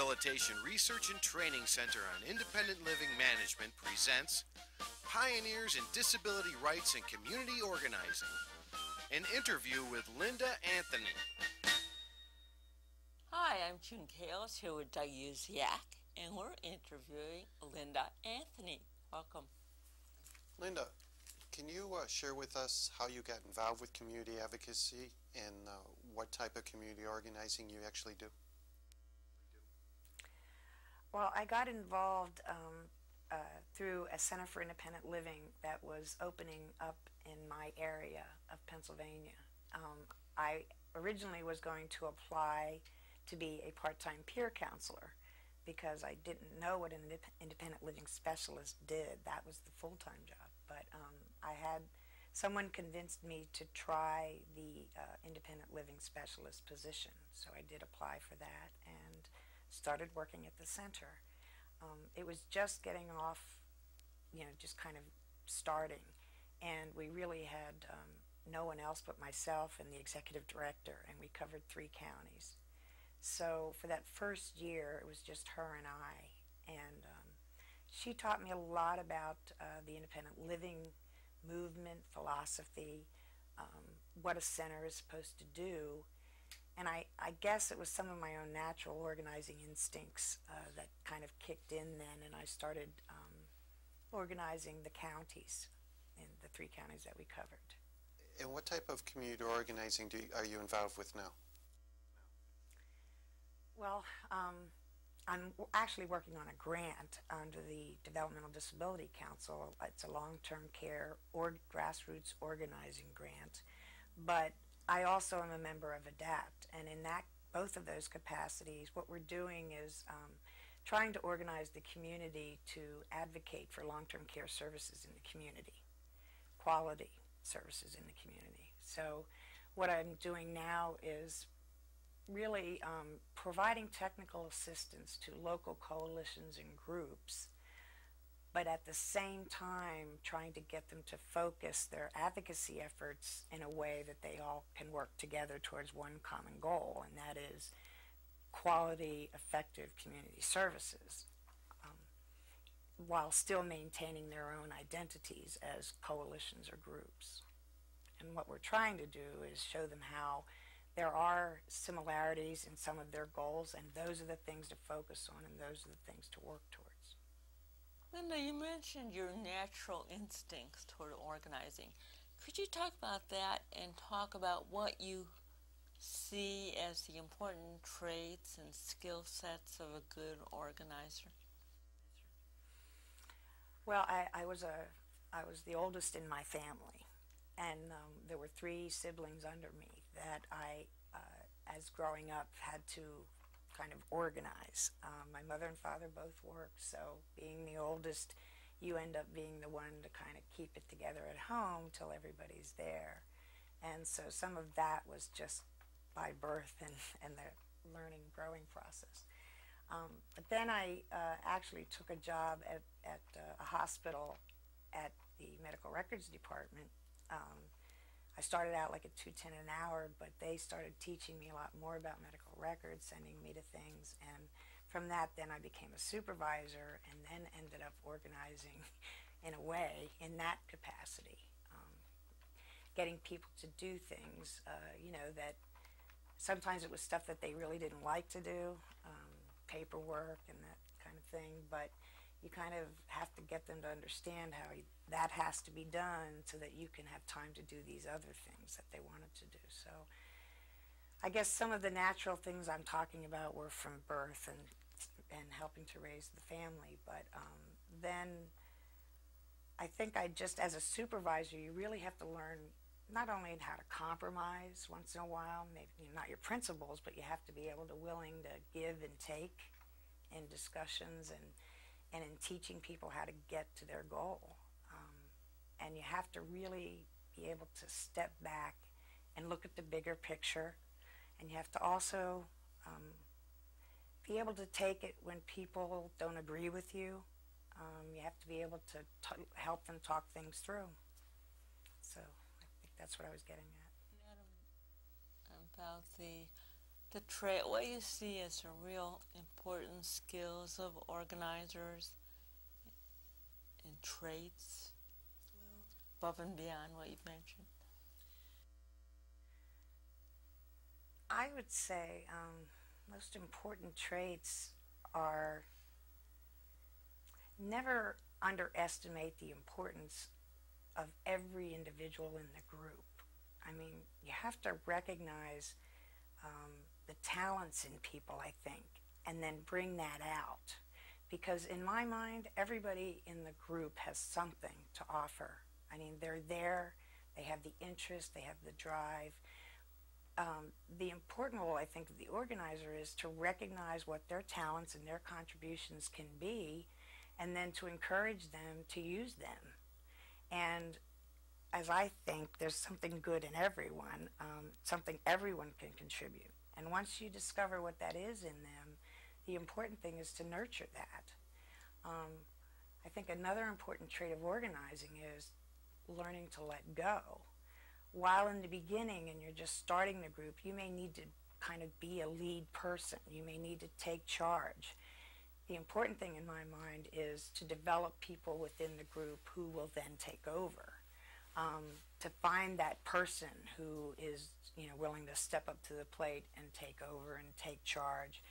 Rehabilitation Research and Training Center on Independent Living Management presents Pioneers in Disability Rights and Community Organizing. An interview with Linda Anthony. Hi, I'm June Kailes here with Doug Uziak, and we're interviewing Linda Anthony. Welcome. Linda, can you uh, share with us how you got involved with community advocacy and uh, what type of community organizing you actually do? Well, I got involved um, uh, through a Center for Independent Living that was opening up in my area of Pennsylvania. Um, I originally was going to apply to be a part-time peer counselor because I didn't know what an independent living specialist did. That was the full-time job. But um, I had someone convinced me to try the uh, independent living specialist position. So I did apply for that and started working at the center. Um, it was just getting off, you know, just kind of starting. And we really had um, no one else but myself and the executive director, and we covered three counties. So for that first year, it was just her and I. And um, she taught me a lot about uh, the independent living movement, philosophy, um, what a center is supposed to do. And I, I guess it was some of my own natural organizing instincts uh, that kind of kicked in then, and I started um, organizing the counties in the three counties that we covered. And what type of community organizing do you, are you involved with now? Well, um, I'm actually working on a grant under the Developmental Disability Council. It's a long-term care or grassroots organizing grant, but I also am a member of ADAPT, and in that both of those capacities, what we're doing is um, trying to organize the community to advocate for long-term care services in the community, quality services in the community. So what I'm doing now is really um, providing technical assistance to local coalitions and groups, but at the same time trying to get them to focus their advocacy efforts in a way that they all can work together towards one common goal, and that is quality, effective community services, um, while still maintaining their own identities as coalitions or groups. And what we're trying to do is show them how there are similarities in some of their goals, and those are the things to focus on, and those are the things to work towards. Linda, you mentioned your natural instincts toward organizing. Could you talk about that and talk about what you see as the important traits and skill sets of a good organizer? Well, I, I was a I was the oldest in my family, and um, there were three siblings under me that I, uh, as growing up, had to kind of organize. Um, my mother and father both worked, so being the oldest, you end up being the one to kind of keep it together at home till everybody's there. And so some of that was just by birth and, and the learning, growing process. Um, but then I uh, actually took a job at, at uh, a hospital at the medical records department um, I started out like at 210 an hour, but they started teaching me a lot more about medical records, sending me to things, and from that then I became a supervisor and then ended up organizing in a way in that capacity. Um, getting people to do things, uh, you know, that sometimes it was stuff that they really didn't like to do, um, paperwork and that kind of thing, but you kind of have to get them to understand how that has to be done so that you can have time to do these other things that they wanted to do. So I guess some of the natural things I'm talking about were from birth and and helping to raise the family, but um, then I think I just as a supervisor you really have to learn not only how to compromise once in a while, maybe you know, not your principles, but you have to be able to willing to give and take in discussions and and in teaching people how to get to their goal. Um, and you have to really be able to step back and look at the bigger picture. And you have to also um, be able to take it when people don't agree with you. Um, you have to be able to help them talk things through. So I think that's what I was getting at. About the the trait, what you see as the real important skills of organizers and traits above and beyond what you've mentioned? I would say um, most important traits are never underestimate the importance of every individual in the group. I mean, you have to recognize um, the talents in people, I think, and then bring that out. Because in my mind, everybody in the group has something to offer. I mean, they're there, they have the interest, they have the drive. Um, the important role, I think, of the organizer is to recognize what their talents and their contributions can be, and then to encourage them to use them. And as I think, there's something good in everyone, um, something everyone can contribute. And once you discover what that is in them, the important thing is to nurture that. Um, I think another important trait of organizing is learning to let go. While in the beginning and you're just starting the group, you may need to kind of be a lead person. You may need to take charge. The important thing in my mind is to develop people within the group who will then take over um, to find that person who is you know willing to step up to the plate and take over and take charge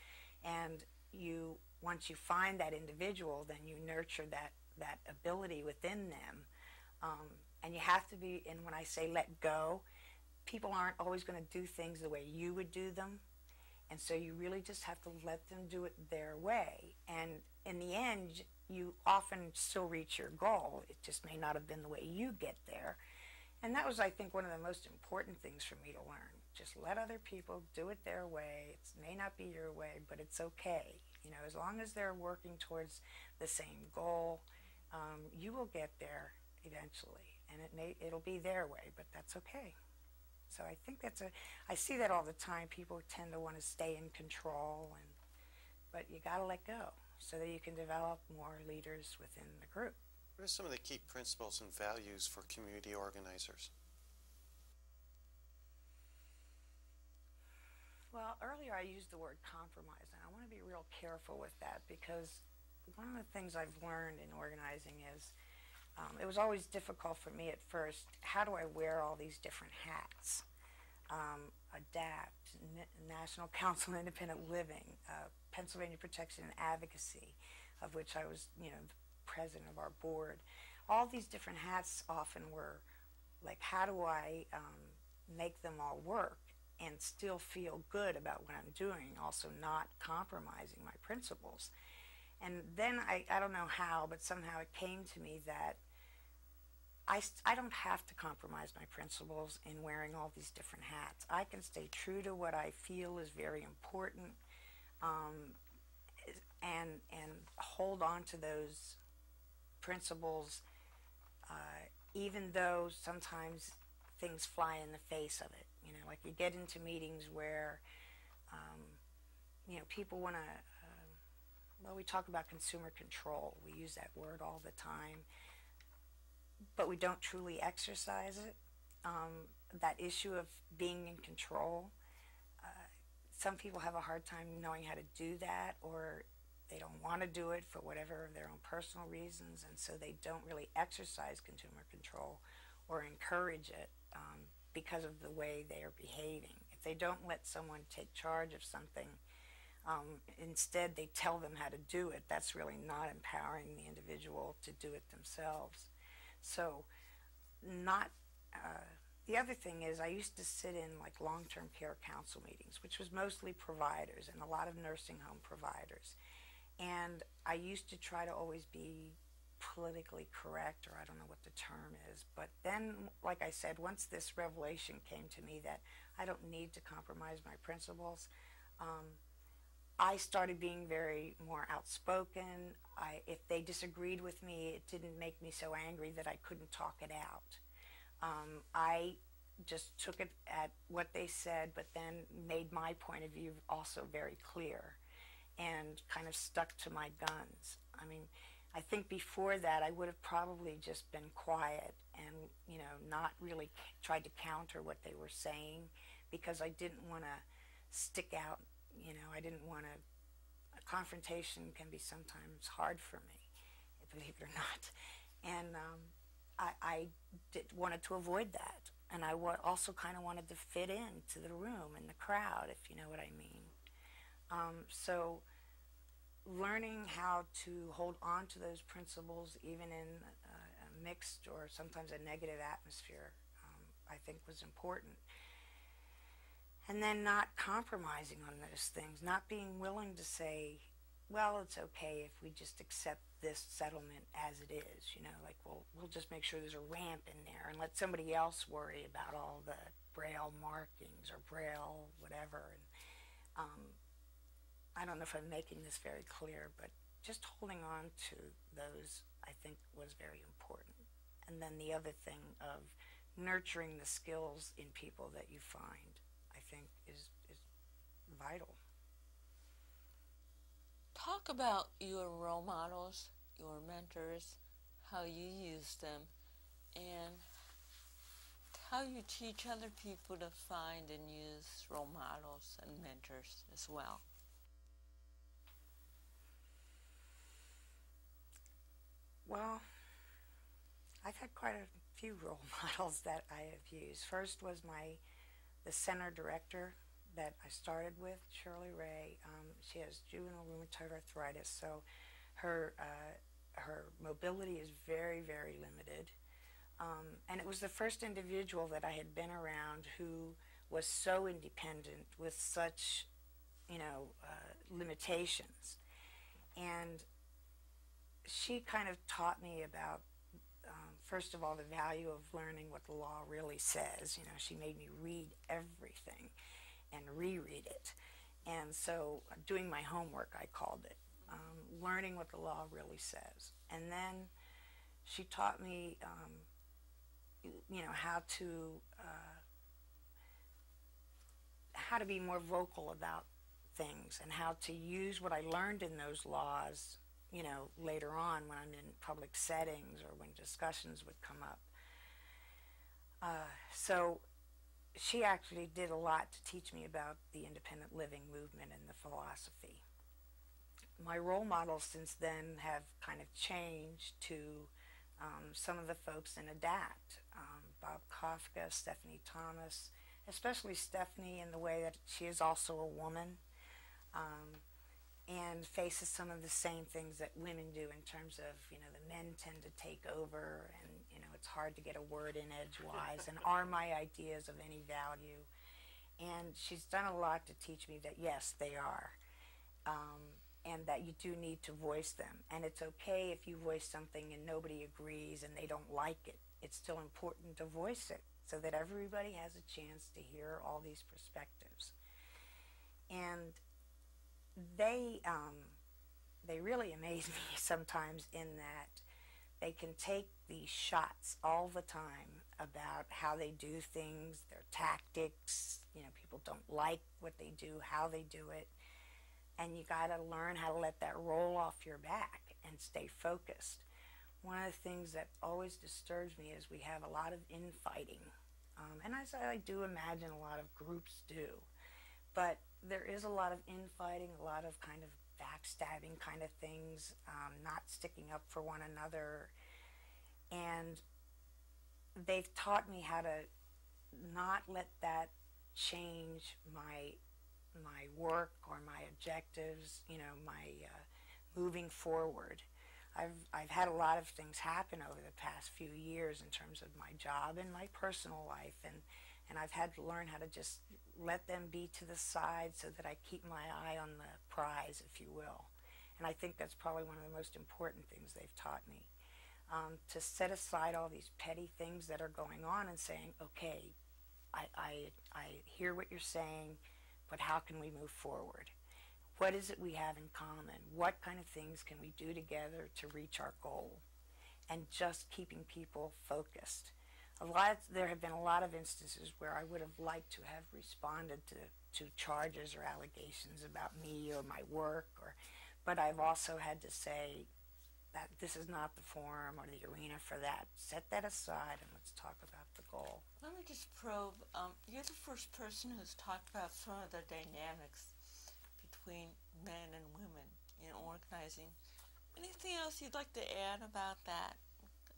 and you once you find that individual then you nurture that that ability within them um, and you have to be and when i say let go people aren't always going to do things the way you would do them and so you really just have to let them do it their way and in the end you often still reach your goal. It just may not have been the way you get there. And that was, I think, one of the most important things for me to learn. Just let other people do it their way. It may not be your way, but it's okay. You know, as long as they're working towards the same goal, um, you will get there eventually. And it may, it'll be their way, but that's okay. So I think that's a, I see that all the time. People tend to want to stay in control, and but you got to let go so that you can develop more leaders within the group. What are some of the key principles and values for community organizers? Well, earlier I used the word compromise, and I want to be real careful with that because one of the things I've learned in organizing is um, it was always difficult for me at first. How do I wear all these different hats? Um, ADAPT, N- National Council on Independent Living, uh, Pennsylvania Protection and Advocacy, of which I was, you know, the president of our board. All these different hats often were like, how do I um, make them all work and still feel good about what I'm doing, also not compromising my principles? And then I, I don't know how, but somehow it came to me that I, I don't have to compromise my principles in wearing all these different hats. I can stay true to what I feel is very important um, and and hold on to those principles, uh, even though sometimes things fly in the face of it. You know, like you get into meetings where, um, you know, people want to. Uh, well, we talk about consumer control. We use that word all the time, but we don't truly exercise it. Um, that issue of being in control some people have a hard time knowing how to do that or they don't want to do it for whatever their own personal reasons and so they don't really exercise consumer control or encourage it um, because of the way they are behaving if they don't let someone take charge of something um, instead they tell them how to do it that's really not empowering the individual to do it themselves so not uh, the other thing is I used to sit in like long-term care council meetings, which was mostly providers and a lot of nursing home providers. And I used to try to always be politically correct, or I don't know what the term is. But then, like I said, once this revelation came to me that I don't need to compromise my principles, um, I started being very more outspoken. I, if they disagreed with me, it didn't make me so angry that I couldn't talk it out. Um, I just took it at what they said, but then made my point of view also very clear and kind of stuck to my guns. I mean, I think before that I would have probably just been quiet and, you know, not really tried to counter what they were saying because I didn't want to stick out. You know, I didn't want to. A confrontation can be sometimes hard for me, believe it or not, and um, I, I did, wanted to avoid that, and I also kind of wanted to fit in to the room and the crowd, if you know what I mean. Um, so learning how to hold on to those principles even in a, a mixed or sometimes a negative atmosphere um, I think was important. And then not compromising on those things, not being willing to say, well, it's okay if we just accept this settlement as it is, you know, like we'll, we'll just make sure there's a ramp in there and let somebody else worry about all the braille markings or braille whatever. And, um, I don't know if I'm making this very clear, but just holding on to those, I think, was very important. And then the other thing of nurturing the skills in people that you find, is, is vital. Talk about your role models, your mentors, how you use them, and how you teach other people to find and use role models and mentors as well. Well, I've had quite a few role models that I have used. First was my the center director that I started with, Shirley Ray. Um, she has juvenile rheumatoid arthritis, so her uh, her mobility is very very limited. Um, and it was the first individual that I had been around who was so independent with such, you know, uh, limitations. And she kind of taught me about, um, first of all, the value of learning what the law really says. You know, she made me read everything and reread it. And so, doing my homework, I called it, um, learning what the law really says. And then she taught me, um, you know, how to uh, how to be more vocal about things and how to use what I learned in those laws you know, later on when I'm in public settings or when discussions would come up. Uh, so she actually did a lot to teach me about the independent living movement and the philosophy. My role models since then have kind of changed to um, some of the folks in ADAPT. Um, Bob Kafka, Stephanie Thomas, especially Stephanie in the way that she is also a woman. Um, and faces some of the same things that women do in terms of, you know, the men tend to take over and, you know, it's hard to get a word in edgewise and are my ideas of any value? And she's done a lot to teach me that yes, they are. Um, and that you do need to voice them. And it's okay if you voice something and nobody agrees and they don't like it. It's still important to voice it so that everybody has a chance to hear all these perspectives. And they um, they really amaze me sometimes in that they can take these shots all the time about how they do things, their tactics. You know, people don't like what they do, how they do it, and you got to learn how to let that roll off your back and stay focused. One of the things that always disturbs me is we have a lot of infighting, um, and as I do imagine a lot of groups do, but there is a lot of infighting, a lot of kind of backstabbing kind of things, um, not sticking up for one another. And they've taught me how to not let that change my my work or my objectives, you know, my uh, moving forward. I've I've had a lot of things happen over the past few years in terms of my job and my personal life, and and I've had to learn how to just let them be to the side so that I keep my eye on the prize, if you will. And I think that's probably one of the most important things they've taught me. Um, to set aside all these petty things that are going on and saying, okay, I, I, I hear what you're saying, but how can we move forward? What is it we have in common? What kind of things can we do together to reach our goal? And just keeping people focused a lot there have been a lot of instances where I would have liked to have responded to, to charges or allegations about me or my work or but I've also had to say that this is not the forum or the arena for that. Set that aside and let's talk about the goal. Let me just probe. Um, you're the first person who's talked about some of the dynamics between men and women in organizing. Anything else you'd like to add about that?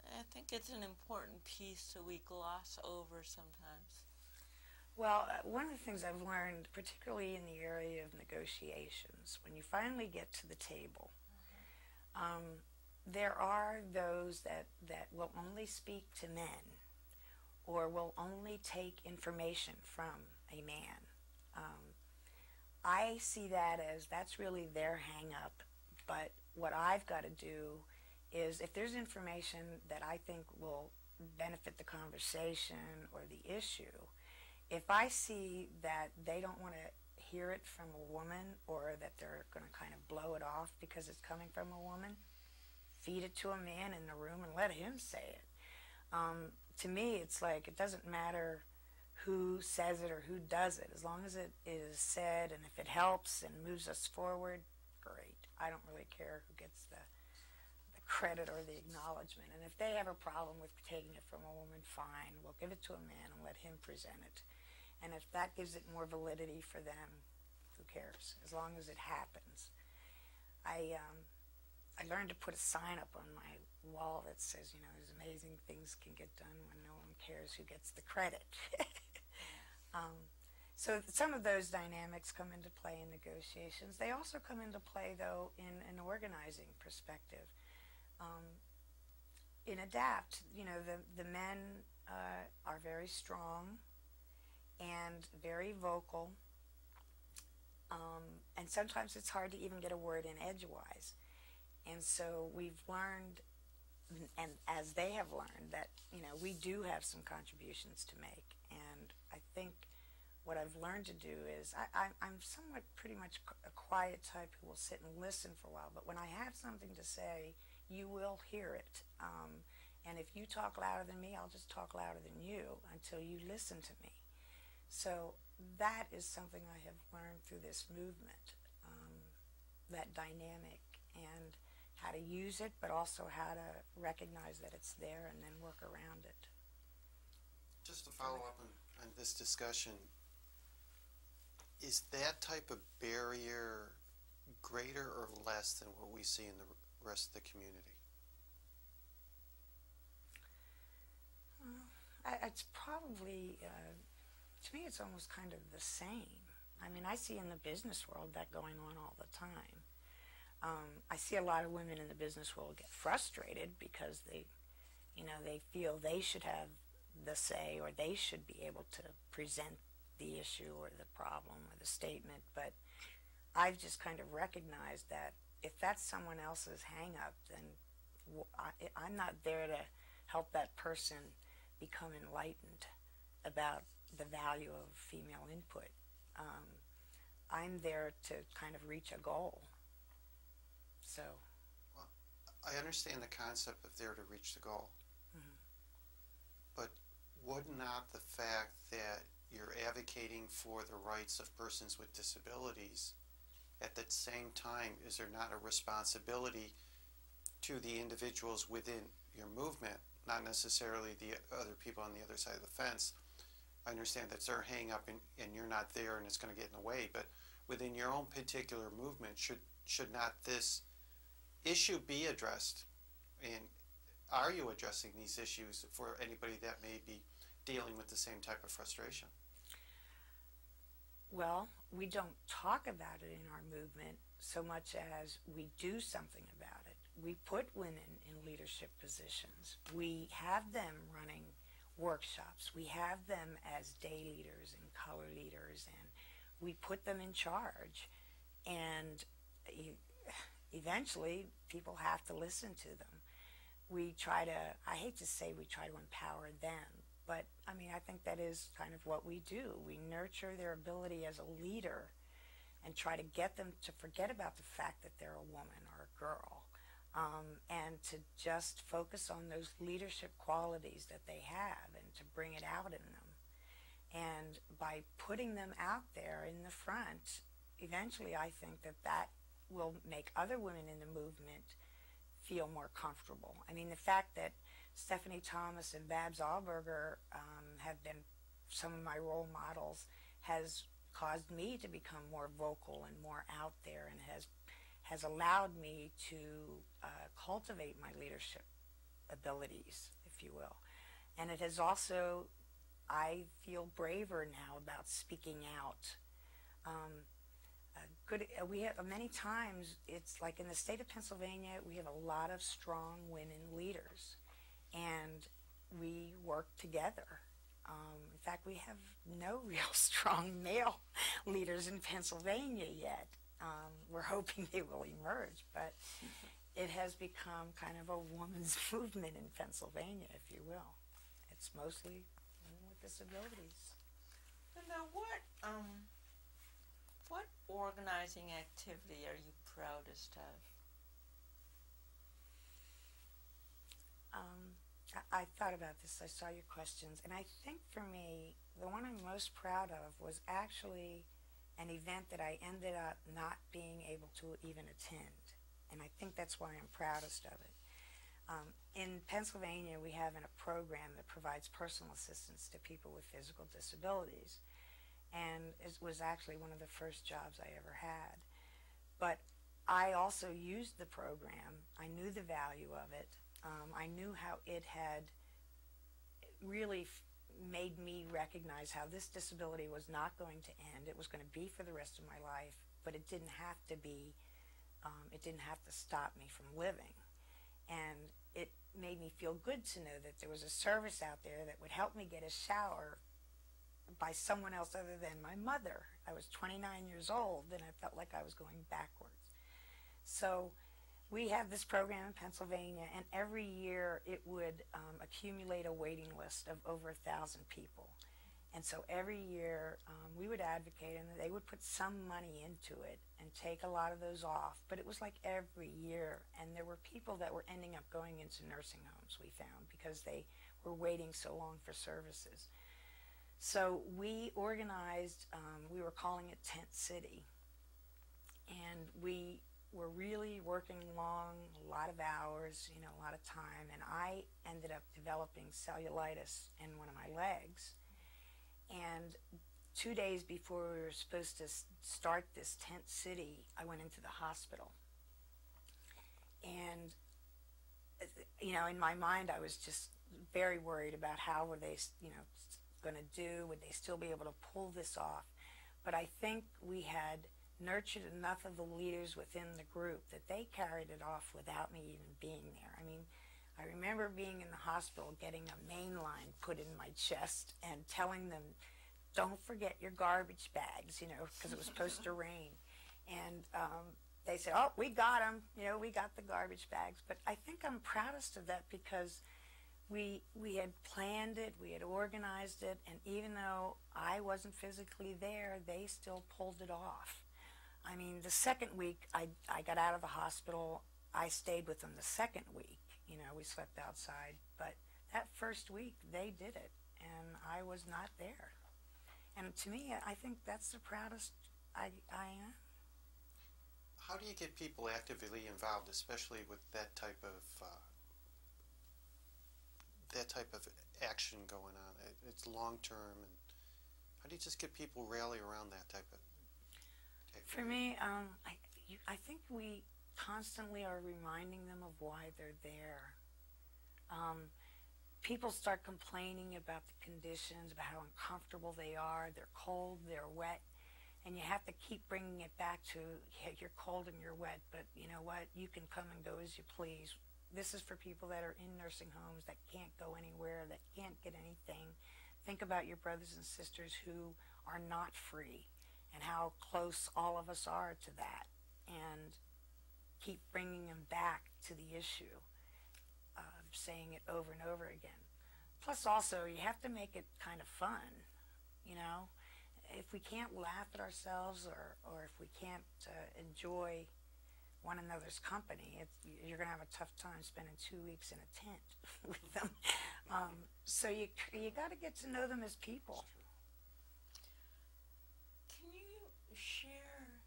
I think it's an important piece that we gloss over sometimes. Well, uh, one of the things I've learned, particularly in the area of negotiations, when you finally get to the table, um, there are those that, that will only speak to men or will only take information from a man. Um, I see that as that's really their hang up, but what I've got to do is if there's information that I think will benefit the conversation or the issue, if I see that they don't want to hear it from a woman or that they're going to kind of blow it off because it's coming from a woman, feed it to a man in the room and let him say it. Um, to me, it's like it doesn't matter who says it or who does it. As long as it is said and if it helps and moves us forward, great. I don't really care credit or the acknowledgement. And if they have a problem with taking it from a woman, fine. We'll give it to a man and let him present it. And if that gives it more validity for them, who cares? As long as it happens. I um, I learned to put a sign up on my wall that says, you know, there's amazing things can get done when no one cares who gets the credit. um, so some of those dynamics come into play in negotiations. They also come into play, though, in an organizing perspective um, in ADAPT, you know, the, the men uh, are very strong and very vocal. Um, and sometimes it's hard to even get a word in edgewise. And so we've learned, and as they have learned, that, you know, we do have some contributions to make. And I think what I've learned to do is I, am somewhat pretty much a quiet type who will sit and listen for a while. But when I have something to say, you will hear it. Um, and if you talk louder than me, I'll just talk louder than you until you listen to me. So that is something I have learned through this movement, um, that dynamic and how to use it, but also how to recognize that it's there and then work around it. Just to follow up on, on this discussion, is that type of barrier greater or less than what we see in the rest of the community? Uh, it's probably, uh, to me, it's almost kind of the same. I mean, I see in the business world that going on all the time. Um, I see a lot of women in the business world get frustrated because they, you know, they feel they should have the say or they should be able to present the issue or the problem or the statement. But I've just kind of recognized that if that's someone else's hang up, then I, am not there to help that person become enlightened about the value of female input. Um, I'm there to kind of reach a goal. So. Well, I understand the concept of there to reach the goal. Mm-hmm. But would not the fact that you're advocating for the rights of persons with disabilities at the same time, is there not a responsibility to the individuals within your movement, not necessarily the other people on the other side of the fence? I understand that's their hang up and, and you're not there and it's going to get in the way, but within your own particular movement, should, should not this issue be addressed? And are you addressing these issues for anybody that may be dealing with the same type of frustration? Well, we don't talk about it in our movement so much as we do something about it. We put women in leadership positions. We have them running workshops. We have them as day leaders and color leaders, and we put them in charge. And eventually, people have to listen to them. We try to, I hate to say we try to empower them, but I mean, I think that is kind of what we do. We nurture their ability as a leader and try to get them to forget about the fact that they're a woman or a girl um, and to just focus on those leadership qualities that they have and to bring it out in them. And by putting them out there in the front, eventually I think that that will make other women in the movement feel more comfortable. I mean, the fact that Stephanie Thomas and Babs Allberger um, have been some of my role models has caused me to become more vocal and more out there and has has allowed me to uh, cultivate my leadership abilities, if you will. And it has also, I feel braver now about speaking out. Um, good, uh, we have many times, it's like in the state of Pennsylvania, we have a lot of strong women leaders. And we work together. Um, in fact, we have no real strong male leaders in Pennsylvania yet. Um, we're hoping they will emerge, but it has become kind of a woman's movement in Pennsylvania, if you will. It's mostly women with disabilities. And now, what um, what organizing activity are you proudest of? Um, I, thought about this. I saw your questions, and I think for me, the one I'm most proud of was actually an event that I ended up not being able to even attend. And I think that's why I'm proudest of it. Um, in Pennsylvania, we have a program that provides personal assistance to people with physical disabilities. And it was actually one of the first jobs I ever had. But I also used the program. I knew the value of it. Um, I knew how it had really made me recognize how this disability was not going to end. It was going to be for the rest of my life, but it didn't have to be, um, it didn't have to stop me from living. And it made me feel good to know that there was a service out there that would help me get a shower by someone else other than my mother. I was 29 years old and I felt like I was going backwards. So we have this program in Pennsylvania, and every year it would um, accumulate a waiting list of over a thousand people. And so every year um, we would advocate, and they would put some money into it and take a lot of those off. But it was like every year, and there were people that were ending up going into nursing homes. We found because they were waiting so long for services. So we organized. Um, we were calling it Tent City, and we were really working long, a lot of hours, you know, a lot of time, and I ended up developing cellulitis in one of my legs. And two days before we were supposed to start this tent city, I went into the hospital. And, uh, you know, in my mind, I was just very worried about how were they, you know, going to do? Would they still be able to pull this off? But I think we had nurtured enough of the leaders within the group that they carried it off without me even being there. I mean, I remember being in the hospital getting a main line put in my chest and telling them, don't forget your garbage bags, you know, because it was supposed to rain. And um, they said, oh, we got them, you know, we got the garbage bags. But I think I'm proudest of that because we we had planned it, we had organized it, and even though I wasn't physically there, they still pulled it off. I mean, the second week I, I got out of the hospital, I stayed with them the second week. You know, we slept outside. But that first week, they did it, and I was not there. And to me, I think that's the proudest I, I am. How do you get people actively involved, especially with that type of uh, that type of action going on? It, it's long term, and how do you just get people rally around that type of for me, um, I, I think we constantly are reminding them of why they're there. Um, people start complaining about the conditions, about how uncomfortable they are. They're cold, they're wet, and you have to keep bringing it back to yeah, you're cold and you're wet, but you know what? You can come and go as you please. This is for people that are in nursing homes that can't go anywhere, that can't get anything. Think about your brothers and sisters who are not free and how close all of us are to that and keep bringing them back to the issue, uh, saying it over and over again. Plus, also, you have to make it kind of fun, you know? If we can't laugh at ourselves or, or if we can't uh, enjoy one another's company, you're going to have a tough time spending two weeks in a tent with them. Um, so you, you got to get to know them as people. share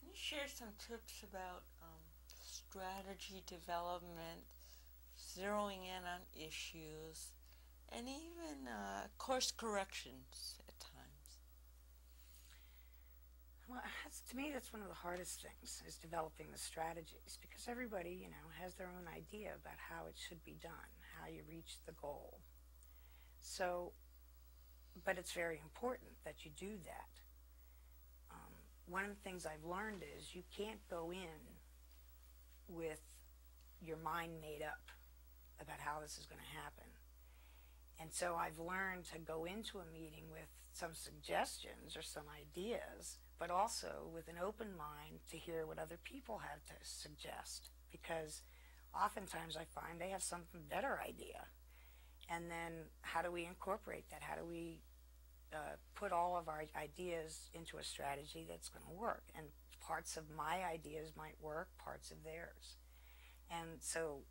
can you share some tips about um, strategy development, zeroing in on issues, and even uh, course corrections at times. Well, to me, that's one of the hardest things is developing the strategies because everybody, you know, has their own idea about how it should be done, how you reach the goal. So, but it's very important that you do that. One of the things I've learned is you can't go in with your mind made up about how this is going to happen. And so I've learned to go into a meeting with some suggestions or some ideas, but also with an open mind to hear what other people have to suggest. Because oftentimes I find they have some better idea. And then how do we incorporate that? How do we uh, put all of our ideas into a strategy that's going to work? And parts of my ideas might work, parts of theirs. And so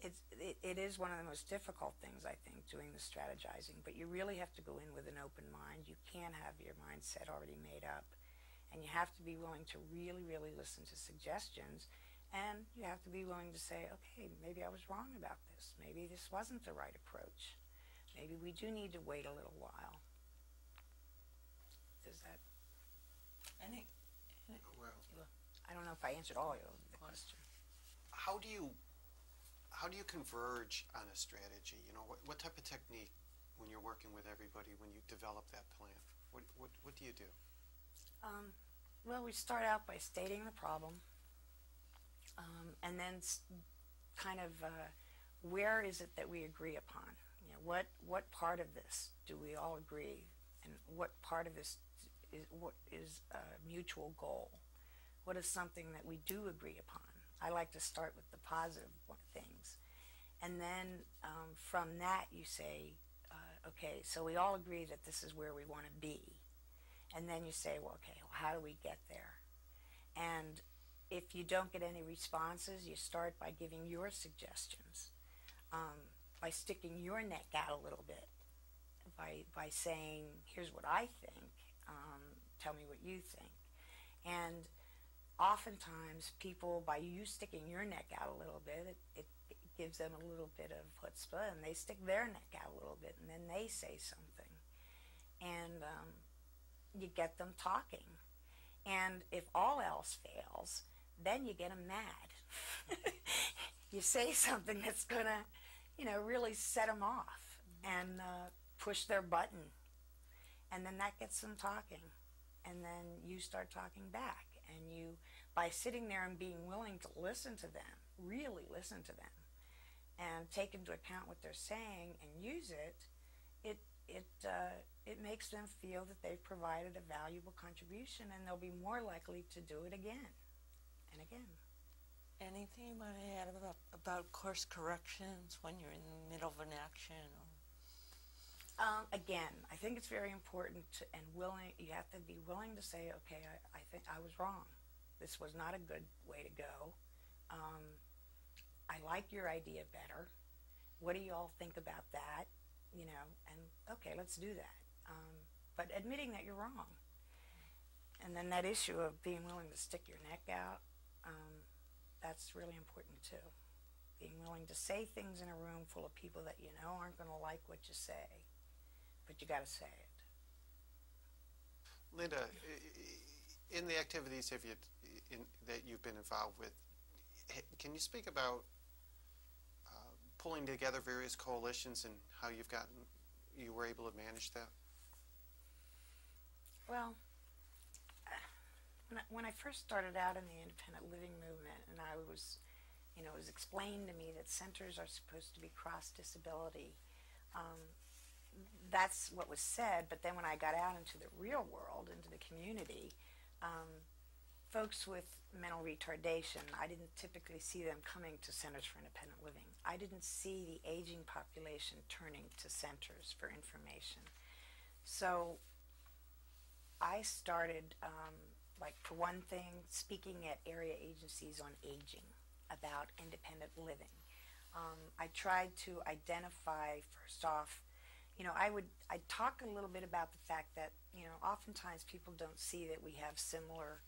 it's, it, it is one of the most difficult things, I think, doing the strategizing. But you really have to go in with an open mind. You can't have your mindset already made up. And you have to be willing to really, really listen to suggestions. And you have to be willing to say, okay, maybe I was wrong about this. Maybe this wasn't the right approach. Maybe we do need to wait a little while. Does that? Any, Well, I don't know if I answered all your questions. how do you how do you converge on a strategy? You know, what, what type of technique when you're working with everybody when you develop that plan? What what, what do you do? Um, well, we start out by stating the problem, um, and then s- kind of uh, where is it that we agree upon? Know, what what part of this do we all agree, and what part of this is what is a mutual goal? What is something that we do agree upon? I like to start with the positive positive things, and then um, from that you say, uh, okay, so we all agree that this is where we want to be and then you say, well, okay, well, how do we get there? And if you don't get any responses, you start by giving your suggestions, um, by sticking your neck out a little bit, by by saying, here's what I think. Um, tell me what you think. And oftentimes, people, by you sticking your neck out a little bit, it, it, gives them a little bit of chutzpah, and they stick their neck out a little bit, and then they say something. And um, you get them talking. And if all else fails, then you get them mad. you say something that's going to, you know, really set them off and uh, push their button. And then that gets them talking. And then you start talking back. And you, by sitting there and being willing to listen to them, really listen to them, and take into account what they're saying and use it, it, it, uh, it makes them feel that they've provided a valuable contribution and they'll be more likely to do it again and again. Anything you want to add about, about course corrections when you're in the middle of an action? Um, again, I think it's very important to, and willing, you have to be willing to say, okay, I, I think I was wrong. This was not a good way to go. Um, I like your idea better. What do you all think about that? You know, and okay, let's do that. Um, but admitting that you're wrong. And then that issue of being willing to stick your neck out, um, that's really important too. Being willing to say things in a room full of people that you know aren't going to like what you say, but you got to say it. Linda, in the activities you, in, that you've been involved with, can you speak about uh, pulling together various coalitions and how you've gotten, you were able to manage that? Well, when I, when I first started out in the independent living movement, and I was, you know, it was explained to me that centers are supposed to be cross disability. Um, that's what was said, but then when I got out into the real world, into the community, um, folks with mental retardation, I didn't typically see them coming to centers for independent living. I didn't see the aging population turning to centers for information. So I started, um, like for one thing, speaking at area agencies on aging about independent living. Um, I tried to identify first off, you know, I would I talk a little bit about the fact that you know oftentimes people don't see that we have similar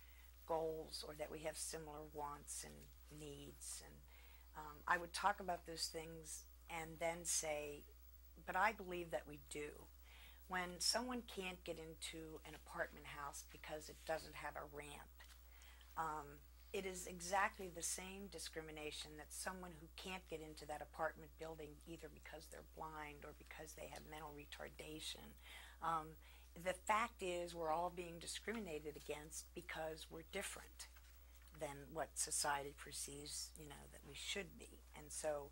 goals or that we have similar wants and needs, and um, I would talk about those things and then say, but I believe that we do. When someone can't get into an apartment house because it doesn't have a ramp, um, it is exactly the same discrimination that someone who can't get into that apartment building either because they're blind or because they have mental retardation. Um, the fact is, we're all being discriminated against because we're different than what society perceives, you know, that we should be. And so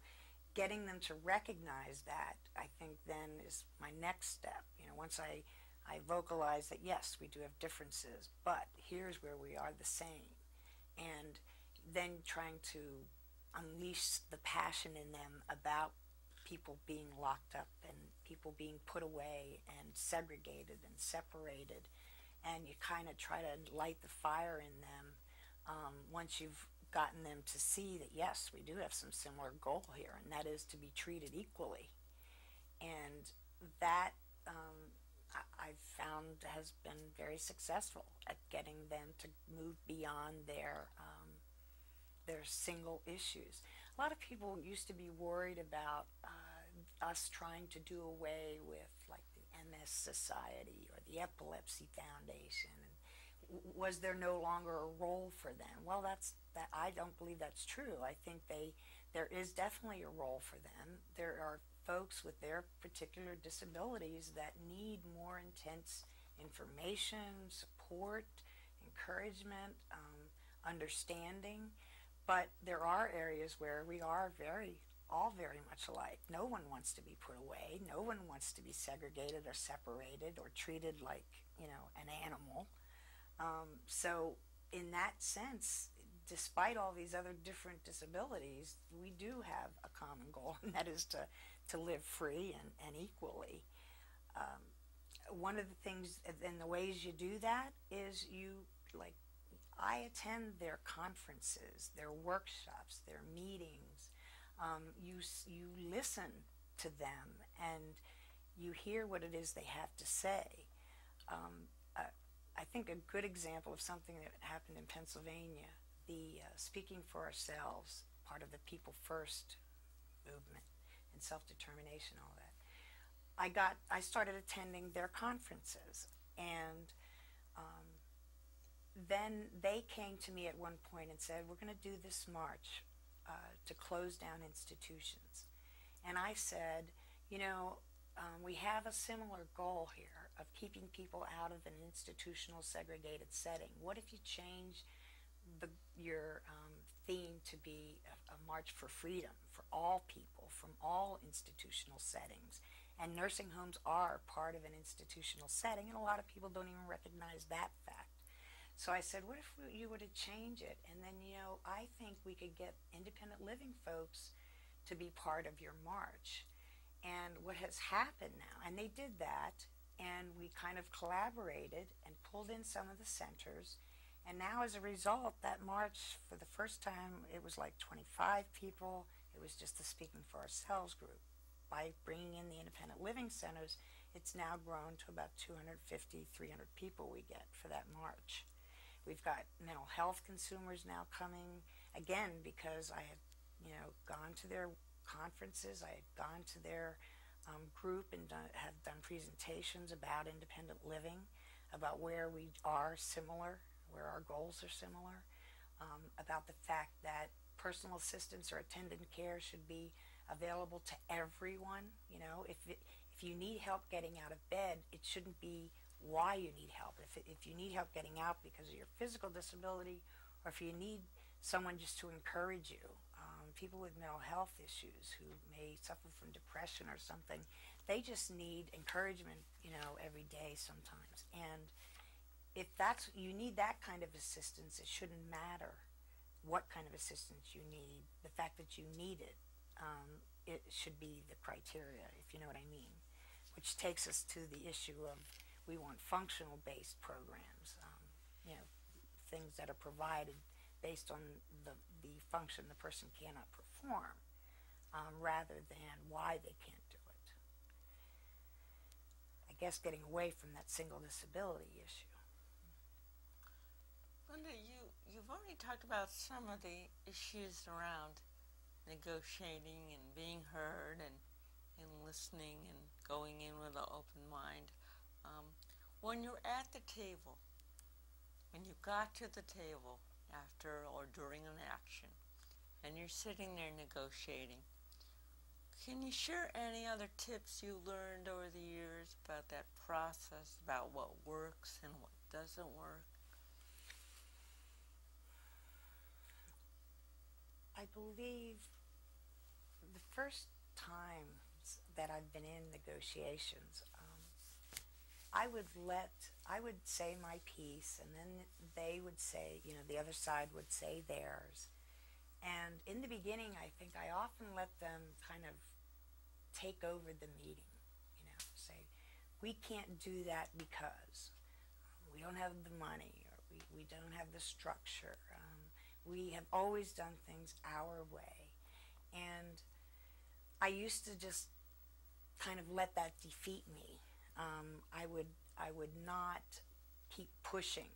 getting them to recognize that, I think then is my next step. You know, once I, I vocalize that yes, we do have differences, but here's where we are the same. And then trying to unleash the passion in them about people being locked up and people being put away and segregated and separated. And you kind of try to light the fire in them um, once you've gotten them to see that yes, we do have some similar goal here, and that is to be treated equally. And that um, I, have found has been very successful at getting them to move beyond their um, their single issues. A lot of people used to be worried about uh, us trying to do away with like the MS Society or the Epilepsy Foundation was there no longer a role for them? Well, that's that. I don't believe that's true. I think they there is definitely a role for them. There are folks with their particular disabilities that need more intense information, support, encouragement, um, understanding. But there are areas where we are very all very much alike. No one wants to be put away. No one wants to be segregated or separated or treated like, you know, an animal. Um, so, in that sense, despite all these other different disabilities, we do have a common goal, and that is to, to live free and, and equally. Um, one of the things and the ways you do that is you like I attend their conferences, their workshops, their meetings. Um, you you listen to them and you hear what it is they have to say. Um, I think a good example of something that happened in Pennsylvania, the uh, Speaking for Ourselves, part of the People First movement and self determination, all that. I got, I started attending their conferences, and um, then they came to me at one point and said, "We're going to do this march uh, to close down institutions," and I said, "You know, um, we have a similar goal here of keeping people out of an institutional segregated setting? What if you change the, your um, theme to be a, a march for freedom for all people from all institutional settings? And nursing homes are part of an institutional setting, and a lot of people don't even recognize that fact. So I said, what if you were to change it? And then, you know, I think we could get independent living folks to be part of your march. And what has happened now, and they did that, and we kind of collaborated and pulled in some of the centers. And now, as a result, that march, for the first time, it was like 25 people. It was just the Speaking for Ourselves group. By bringing in the independent living centers, it's now grown to about 250, 300 people we get for that march. We've got mental health consumers now coming, again, because I had, you know, gone to their conferences, I had gone to their um, group and done, have done presentations about independent living, about where we are similar, where our goals are similar, um, about the fact that personal assistance or attendant care should be available to everyone. You know, if it, if you need help getting out of bed, it shouldn't be why you need help. If, if you need help getting out because of your physical disability, or if you need someone just to encourage you, people with mental health issues who may suffer from depression or something, they just need encouragement, you know, every day sometimes. And if that's you need that kind of assistance, it shouldn't matter what kind of assistance you need. The fact that you need it, um, it should be the criteria, if you know what I mean. Which takes us to the issue of we want functional based programs, um, you know, things that are provided based on the, the function the person cannot perform um, rather than why they can't do it. I guess getting away from that single disability issue. Linda, you, you've already talked about some of the issues around negotiating and being heard and, and listening and going in with an open mind. Um, when you're at the table, when you got to the table after or during an action, and you're sitting there negotiating, can you share any other tips you learned over the years about that process, about what works and what doesn't work? I believe the first times that I've been in negotiations, um, I would let, I would say my piece, and then they would say, you know, the other side would say theirs. And in the beginning, I think I often let them kind of take over the meeting, you know, say, we can't do that because we don't have the money or we, we don't have the structure. Um, we have always done things our way. And I used to just kind of let that defeat me. Um, I would I would not keep pushing.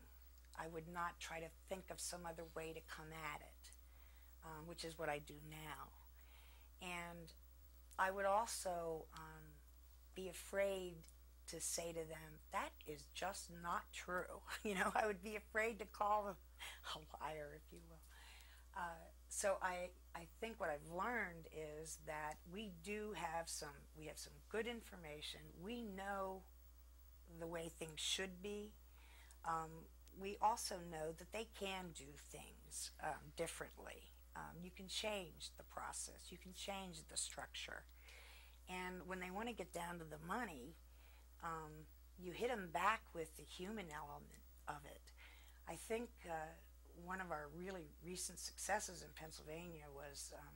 I would not try to think of some other way to come at it, um, which is what I do now. And I would also um, be afraid to say to them, that is just not true. You know, I would be afraid to call them a liar, if you will. Uh, so I, I think what I've learned is that we do have some, we have some good information. We know the way things should be. Um, we also know that they can do things um, differently. Um, you can change the process. You can change the structure. And when they want to get down to the money, um, you hit them back with the human element of it. I think uh, one of our really recent successes in Pennsylvania was um,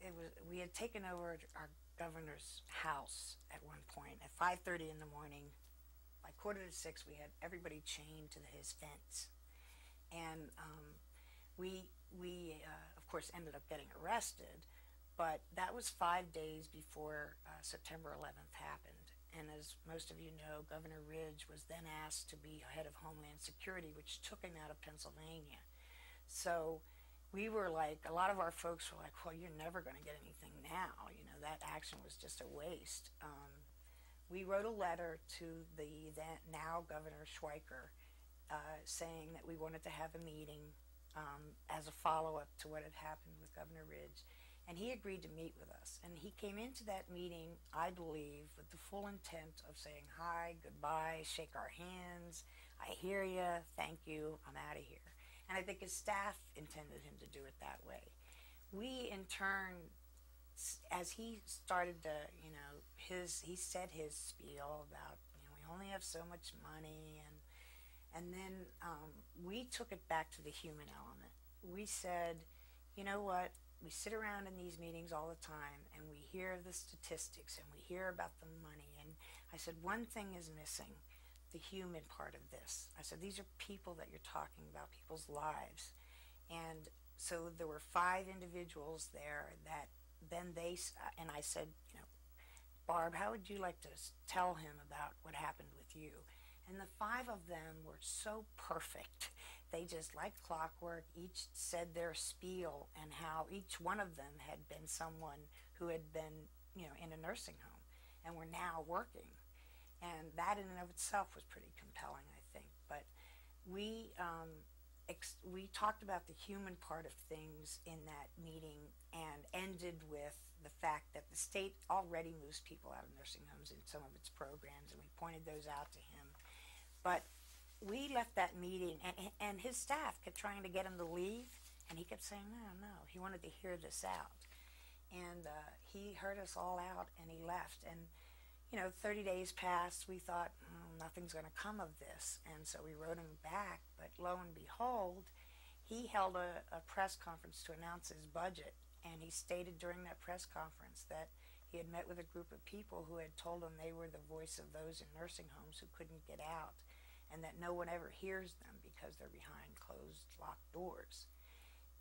it was we had taken over our governor's house at one point at 5:30 in the morning. By quarter to six, we had everybody chained to his fence, and um, we we uh, of course ended up getting arrested. But that was five days before uh, September 11th happened. And as most of you know, Governor Ridge was then asked to be head of Homeland Security, which took him out of Pennsylvania. So we were like, a lot of our folks were like, well, you're never going to get anything now. You know, that action was just a waste. Um, we wrote a letter to the then, now Governor Schweiker uh, saying that we wanted to have a meeting um, as a follow up to what had happened with Governor Ridge. And he agreed to meet with us. And he came into that meeting, I believe, with the full intent of saying hi, goodbye, shake our hands, I hear you, thank you, I'm out of here. And I think his staff intended him to do it that way. We, in turn, as he started to, you know, his he said his spiel about, you know, we only have so much money, and and then um, we took it back to the human element. We said, you know what, we sit around in these meetings all the time and we hear the statistics and we hear about the money. And I said, one thing is missing the human part of this. I said, these are people that you're talking about, people's lives. And so there were five individuals there that then they, uh, and I said, you know, Barb, how would you like to tell him about what happened with you? And the five of them were so perfect they just, like clockwork, each said their spiel and how each one of them had been someone who had been, you know, in a nursing home and were now working. And that in and of itself was pretty compelling, I think. But we, um, we talked about the human part of things in that meeting and ended with the fact that the state already moves people out of nursing homes in some of its programs, and we pointed those out to him. But we left that meeting, and, and his staff kept trying to get him to leave, and he kept saying, no, no. He wanted to hear this out. And uh, he heard us all out, and he left. And, you know, 30 days passed. We thought, mm, nothing's going to come of this. And so we wrote him back. But lo and behold, he held a, a press conference to announce his budget. And he stated during that press conference that he had met with a group of people who had told him they were the voice of those in nursing homes who couldn't get out and that no one ever hears them because they're behind closed, locked doors.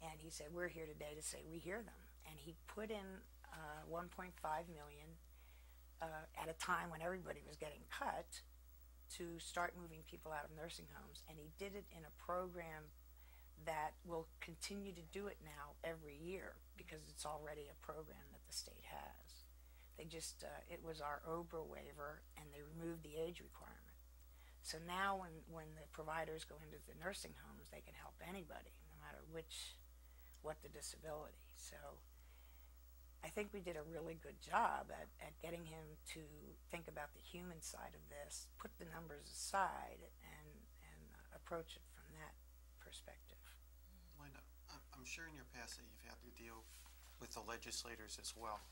And he said, "We're here today to say we hear them." And he put in uh, 1.5 million uh, at a time when everybody was getting cut to start moving people out of nursing homes, and he did it in a program that will continue to do it now every year because it's already a program that the state has. They just, uh, it was our OBRA waiver and they removed the age requirement. So now when, when the providers go into the nursing homes, they can help anybody, no matter which, what the disability. So I think we did a really good job at, at getting him to think about the human side of this, put the numbers aside, and, and approach it from that perspective. Linda, I'm, sure in your past that you've had to deal with the legislators as well.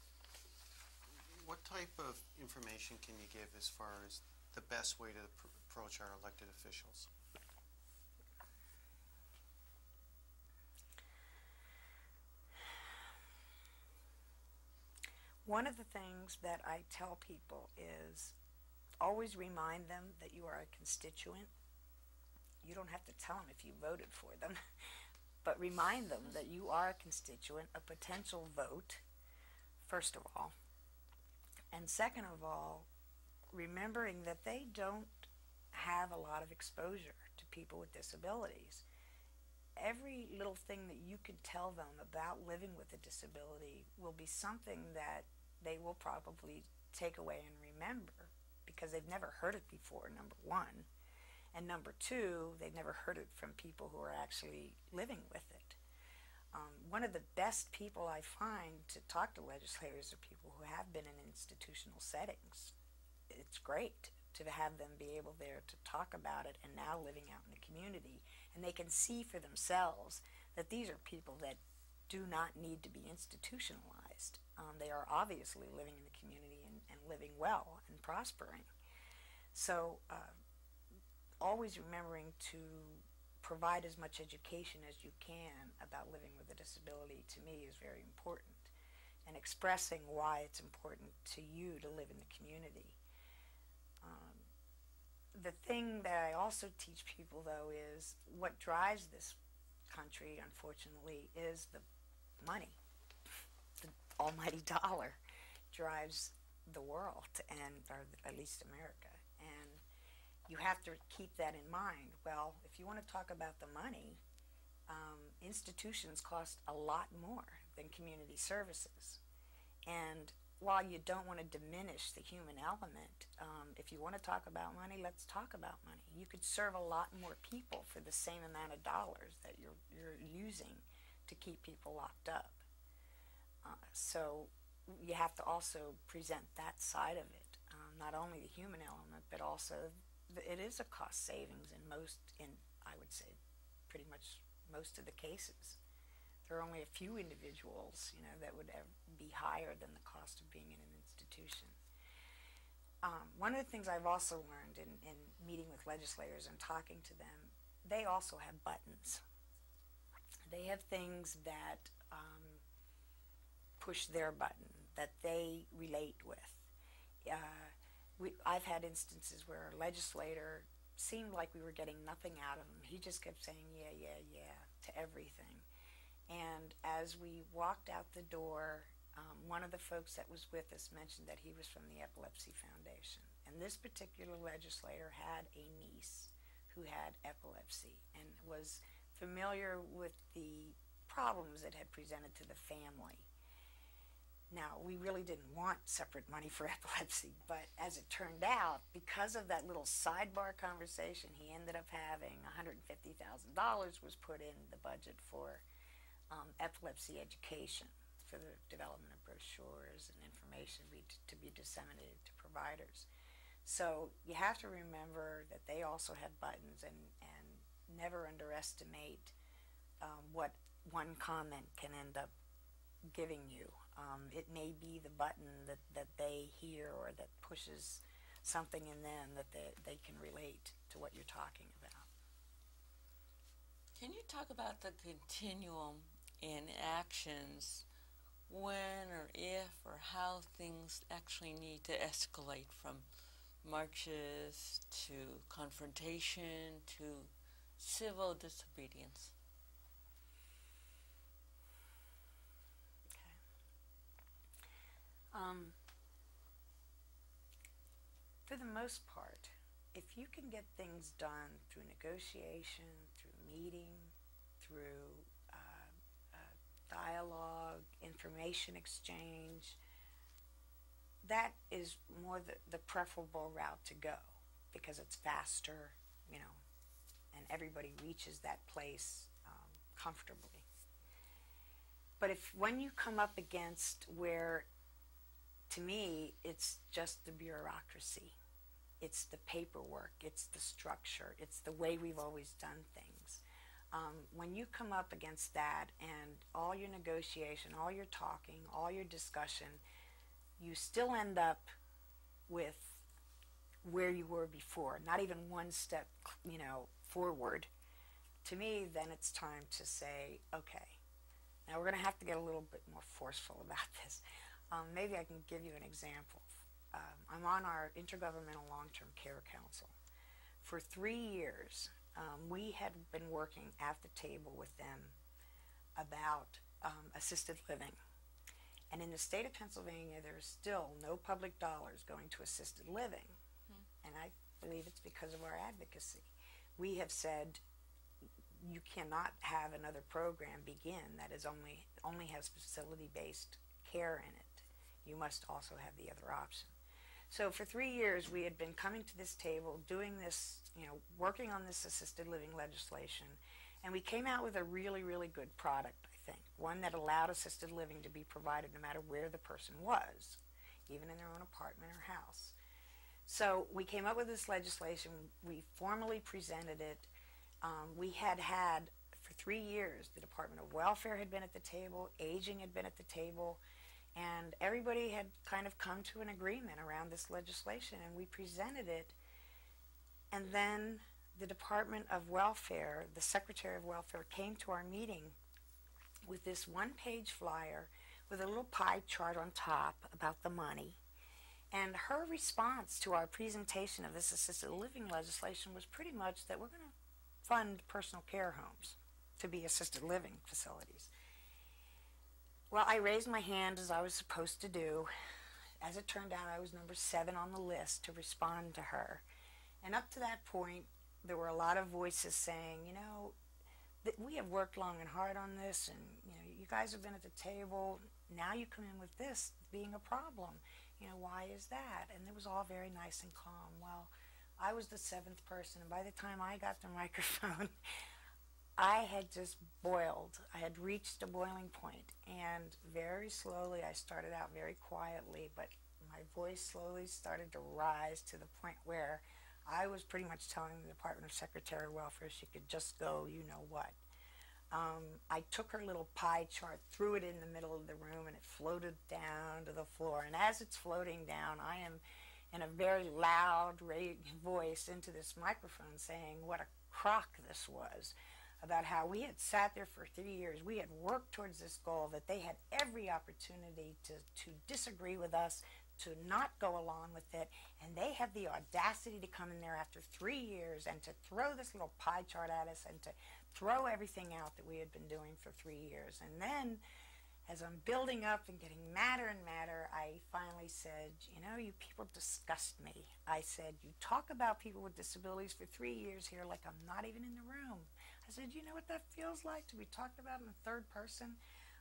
What type of information can you give as far as the best way to pr- approach our elected officials? One of the things that I tell people is always remind them that you are a constituent. You don't have to tell them if you voted for them, but remind them that you are a constituent, a potential vote, first of all. And second of all, remembering that they don't have a lot of exposure to people with disabilities. Every little thing that you could tell them about living with a disability will be something that they will probably take away and remember because they've never heard it before, number one. And number two, they've never heard it from people who are actually living with it. Um, one of the best people I find to talk to legislators are people who have been in institutional settings. It's great to have them be able there to talk about it and now living out in the community. And they can see for themselves that these are people that do not need to be institutionalized. Um, they are obviously living in the community and, and living well and prospering. So, uh, always remembering to provide as much education as you can about living with a disability to me is very important. And expressing why it's important to you to live in the community. Um, the thing that I also teach people, though, is what drives this country, unfortunately, is the money almighty dollar drives the world and or at least America. And you have to keep that in mind. Well if you want to talk about the money um, institutions cost a lot more than community services. And while you don't want to diminish the human element um, if you want to talk about money let's talk about money. You could serve a lot more people for the same amount of dollars that you're, you're using to keep people locked up so you have to also present that side of it, um, not only the human element, but also the, it is a cost savings in most, in I would say, pretty much most of the cases. There are only a few individuals, you know, that would be higher than the cost of being in an institution. Um, one of the things I've also learned in, in meeting with legislators and talking to them, they also have buttons. They have things that push their button that they relate with. Uh, we, I've had instances where a legislator seemed like we were getting nothing out of him. He just kept saying, yeah, yeah, yeah, to everything. And as we walked out the door, um, one of the folks that was with us mentioned that he was from the Epilepsy Foundation. And this particular legislator had a niece who had epilepsy and was familiar with the problems it had presented to the family. Now, we really didn't want separate money for epilepsy, but as it turned out, because of that little sidebar conversation he ended up having, $150,000 was put in the budget for um, epilepsy education for the development of brochures and information to be disseminated to providers. So you have to remember that they also had buttons and, and never underestimate um, what one comment can end up giving you. Um, it may be the button that, that they hear or that pushes something in them that they, they can relate to what you're talking about. Can you talk about the continuum in actions when or if or how things actually need to escalate from marches to confrontation to civil disobedience? Um, for the most part, if you can get things done through negotiation, through meeting, through uh, uh, dialogue, information exchange. That is more the, the preferable route to go because it's faster, you know, and everybody reaches that place um, comfortably. But if when you come up against where, to me, it's just the bureaucracy, it's the paperwork, it's the structure, it's the way we've always done things. Um, when you come up against that and all your negotiation, all your talking, all your discussion, you still end up with where you were before, not even one step, you know, forward. To me, then it's time to say, okay, now we're going to have to get a little bit more forceful about this. Um, maybe I can give you an example. Um, I'm on our Intergovernmental Long-Term Care Council. For three years, um, we had been working at the table with them about um, assisted living. And in the state of Pennsylvania, there's still no public dollars going to assisted living. Mm-hmm. And I believe it's because of our advocacy. We have said you cannot have another program begin that is only only has facility based care in it. You must also have the other option. So for three years we had been coming to this table, doing this, you know, working on this assisted living legislation, and we came out with a really, really good product, I think. One that allowed assisted living to be provided no matter where the person was, even in their own apartment or house. So we came up with this legislation, we formally presented it um, we had had for three years the Department of Welfare had been at the table, aging had been at the table, and everybody had kind of come to an agreement around this legislation, and we presented it. And then the Department of Welfare, the Secretary of Welfare, came to our meeting with this one page flyer with a little pie chart on top about the money. And her response to our presentation of this assisted living legislation was pretty much that we're going to fund personal care homes to be assisted living facilities. Well, I raised my hand as I was supposed to do. As it turned out, I was number seven on the list to respond to her. And up to that point, there were a lot of voices saying, you know, we have worked long and hard on this, and you know, you guys have been at the table. Now you come in with this being a problem. You know, why is that? And it was all very nice and calm. Well, I was the seventh person, and by the time I got the microphone, I had just boiled. I had reached a boiling point, and very slowly, I started out very quietly, but my voice slowly started to rise to the point where I was pretty much telling the Department of Secretary of Welfare she could just go, you know what. Um, I took her little pie chart, threw it in the middle of the room, and it floated down to the floor. And as it's floating down, I am in a very loud voice into this microphone saying what a crock this was about how we had sat there for three years. We had worked towards this goal, that they had every opportunity to, to disagree with us, to not go along with it, and they had the audacity to come in there after three years and to throw this little pie chart at us and to throw everything out that we had been doing for three years. And then as I'm building up and getting madder and madder, I finally said, You know, you people disgust me. I said, You talk about people with disabilities for three years here like I'm not even in the room. I said, You know what that feels like to be talked about in the third person?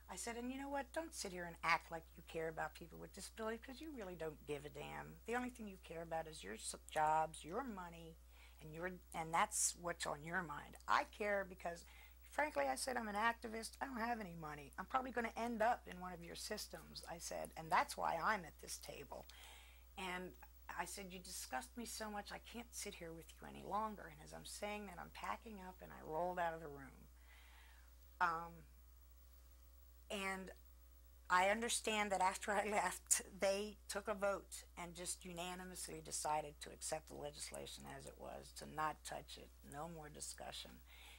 I said, And you know what? Don't sit here and act like you care about people with disabilities because you really don't give a damn. The only thing you care about is your jobs, your money, and your and that's what's on your mind. I care because frankly, I said, I'm an activist. I don't have any money. I'm probably going to end up in one of your systems, I said, and that's why I'm at this table. And I said, You disgust me so much, I can't sit here with you any longer. And as I'm saying that, I'm packing up and I rolled out of the room. Um, and I understand that after I left, they took a vote and just unanimously decided to accept the legislation as it was, to not touch it, no more discussion.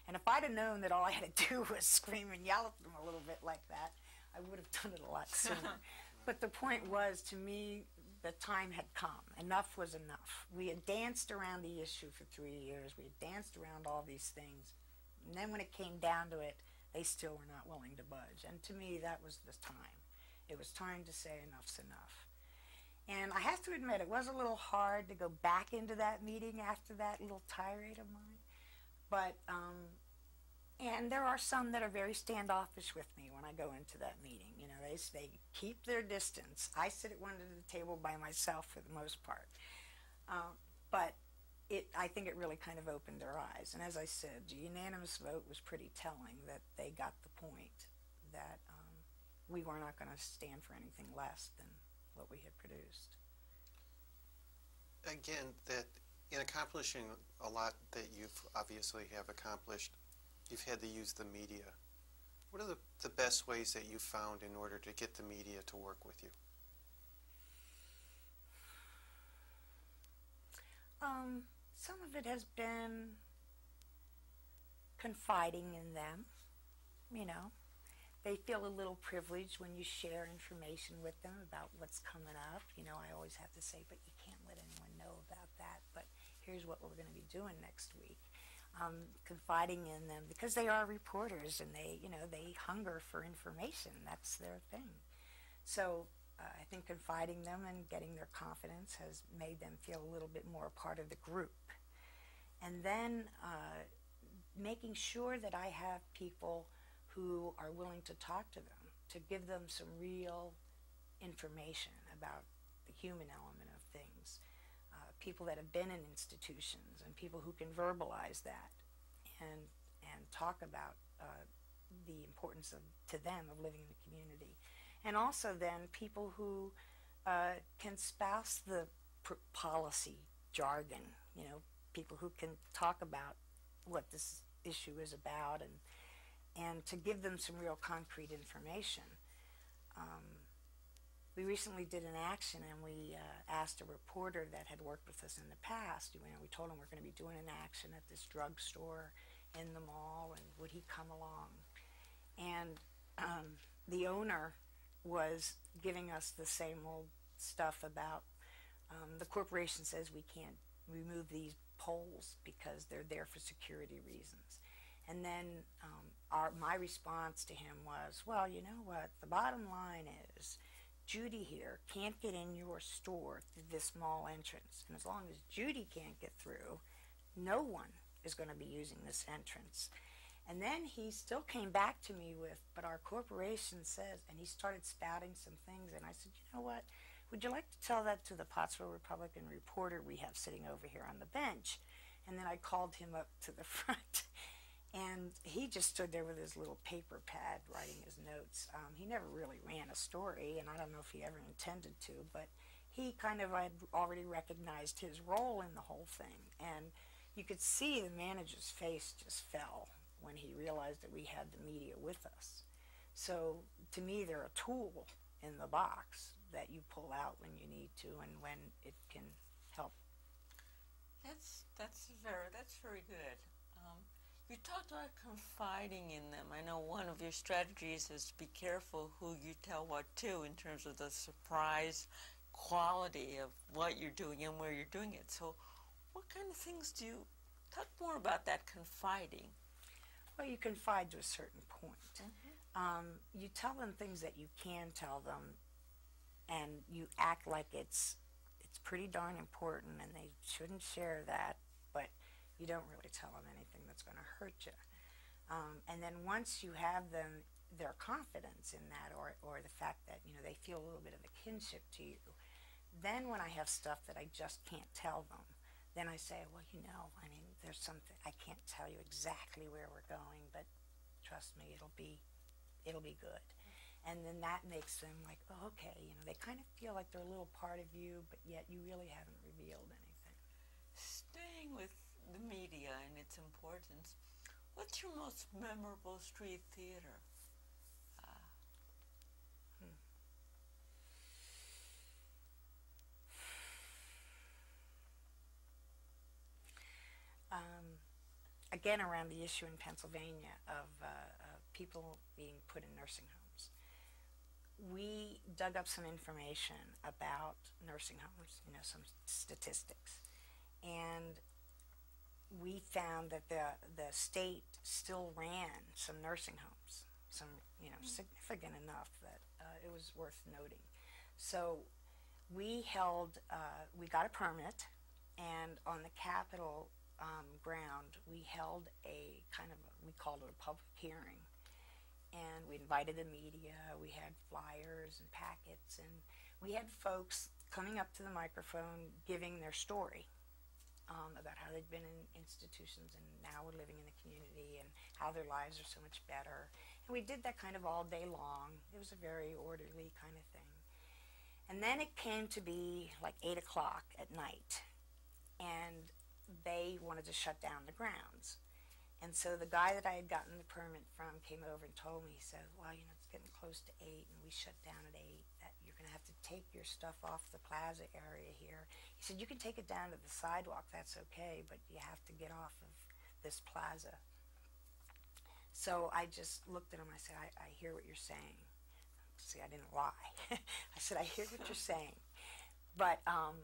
And if I'd have known that all I had to do was scream and yell at them a little bit like that, I would have done it a lot sooner. but the point was, to me, the time had come. Enough was enough. We had danced around the issue for three years. We had danced around all these things. And then when it came down to it, they still were not willing to budge. And to me, that was the time. It was time to say enough's enough. And I have to admit, it was a little hard to go back into that meeting after that little tirade of mine. But um, And there are some that are very standoffish with me when I go into that meeting. You know, they they keep their distance. I sit at one end of the table by myself for the most part. Um, but it, I think it really kind of opened their eyes. And as I said, the unanimous vote was pretty telling that they got the point that um, we were not going to stand for anything less than what we had produced. Again, that in accomplishing a lot that you've obviously have accomplished, you've had to use the media. What are the, the best ways that you found in order to get the media to work with you? Um, some of it has been confiding in them. You know, they feel a little privileged when you share information with them about what's coming up. You know, I always have to say, but you can't let anyone know about that. But here's what we're going to be doing next week. Um, confiding in them because they are reporters and they, you know, they hunger for information. That's their thing. So uh, I think confiding them and getting their confidence has made them feel a little bit more a part of the group. And then uh, making sure that I have people who are willing to talk to them, to give them some real information about the human element people that have been in institutions and people who can verbalize that and, and talk about uh, the importance of, to them of living in the community and also then people who uh, can spouse the policy jargon, you know, people who can talk about what this issue is about and and to give them some real concrete information. Um, we recently did an action and we uh, asked a reporter that had worked with us in the past, you know, we told him we're going to be doing an action at this drugstore in the mall and would he come along? And um, the owner was giving us the same old stuff about um, the corporation says we can't remove these poles because they're there for security reasons. And then um, our, my response to him was, well, you know what? The bottom line is Judy here can't get in your store through this small entrance. And as long as Judy can't get through, no one is going to be using this entrance. And then he still came back to me with, but our corporation says, and he started spouting some things. And I said, you know what? Would you like to tell that to the Pottsville Republican reporter we have sitting over here on the bench? And then I called him up to the front. And he just stood there with his little paper pad writing his notes. Um, he never really ran a story, and I don't know if he ever intended to, but he kind of had already recognized his role in the whole thing. And you could see the manager's face just fell when he realized that we had the media with us. So to me, they're a tool in the box that you pull out when you need to and when it can help. That's that's very that's very good. Um, you talked about confiding in them. I know one of your strategies is to be careful who you tell what to in terms of the surprise quality of what you're doing and where you're doing it. So, what kind of things do you talk more about that confiding? Well, you confide to a certain point. Mm-hmm. Um, you tell them things that you can tell them, and you act like it's it's pretty darn important, and they shouldn't share that. You don't really tell them anything that's going to hurt you. Um, and then once you have them, their confidence in that, or or the fact that you know they feel a little bit of a kinship to you, then when I have stuff that I just can't tell them, then I say, well, you know, I mean, there's something I can't tell you exactly where we're going, but trust me, it'll be it'll be good. And then that makes them like, oh, okay, you know, they kind of feel like they're a little part of you, but yet you really haven't revealed anything. Staying with the media and its importance, what's your most memorable street theater? again around the issue in Pennsylvania of uh, uh, people being put in nursing homes. We dug up some information about nursing homes, you know, some statistics, and we found that the the state still ran some nursing homes, some you know mm-hmm. significant enough that uh, it was worth noting. So we held, uh, we got a permit, and on the Capitol um, ground, we held a kind of, a, we called it a public hearing. And we invited the media, we had flyers and packets, and we had folks coming up to the microphone giving their story um, about how they'd been in institutions and now were living in the community and how their lives are so much better. And we did that kind of all day long. It was a very orderly kind of thing. And then it came to be like 8 o'clock at night, and they wanted to shut down the grounds. And so the guy that I had gotten the permit from came over and told me, he said, well, you know, it's getting close to 8 and we shut down at 8, that you're going to have to take your stuff off the plaza area here. He said, you can take it down to the sidewalk, that's okay, but you have to get off of this plaza. So I just looked at him, I said, I, I hear what you're saying. See, I didn't lie. I said, I hear what you're saying. But um,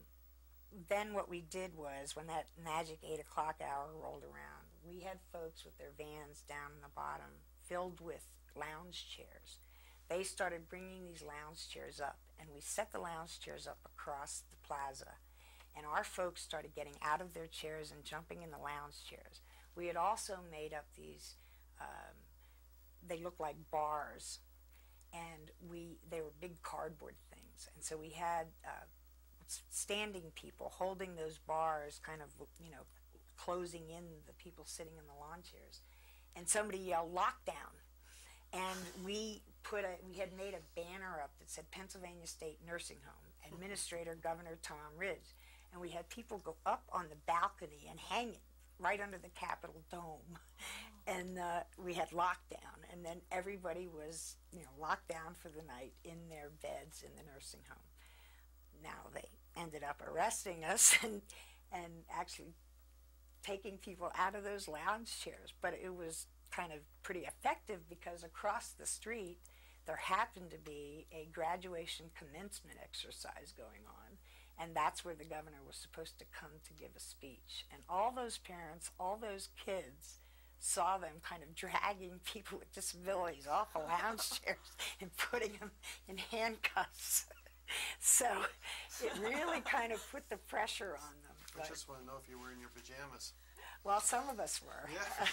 then what we did was, when that magic 8 o'clock hour rolled around, we had folks with their vans down in the bottom filled with lounge chairs. They started bringing these lounge chairs up, and we set the lounge chairs up across the plaza. And our folks started getting out of their chairs and jumping in the lounge chairs. We had also made up these, um, they looked like bars, and we they were big cardboard things. And so we had uh, standing people holding those bars, kind of, you know, closing in the people sitting in the lawn chairs. And somebody yelled, lockdown. And we put a, we had made a banner up that said Pennsylvania State Nursing Home, Administrator Governor Tom Ridge. And we had people go up on the balcony and hang it right under the Capitol dome. And uh, we had lockdown. And then everybody was, you know, locked down for the night in their beds in the nursing home. Now they ended up arresting us and, and actually taking people out of those lounge chairs. But it was kind of pretty effective because across the street there happened to be a graduation commencement exercise going on. And that's where the governor was supposed to come to give a speech. And all those parents, all those kids, saw them kind of dragging people with disabilities off the lounge chairs and putting them in handcuffs. so it really kind of put the pressure on them. I But, just want to know if you were in your pajamas. Well, some of us were. Yeah.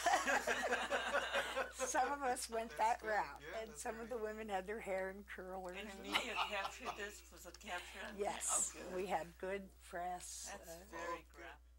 some of us went that good. route, Yeah, and that's some of the women had their hair in curlers. And and- media captured this. Was it captured? yes, Oh, good. we had good press. That's uh, very good. graphic.